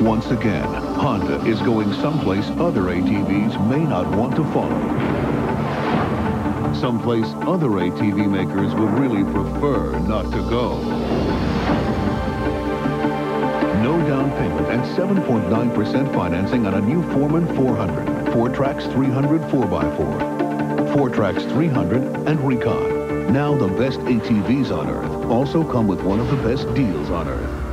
Once again, Honda is going someplace other ATVs may not want to follow. Someplace other ATV makers would really prefer not to go. No down payment and 7.9% financing on a new Foreman 400, FourTrax 300 4x4, FourTrax 300 and Recon. Now the best ATVs on Earth also come with one of the best deals on Earth.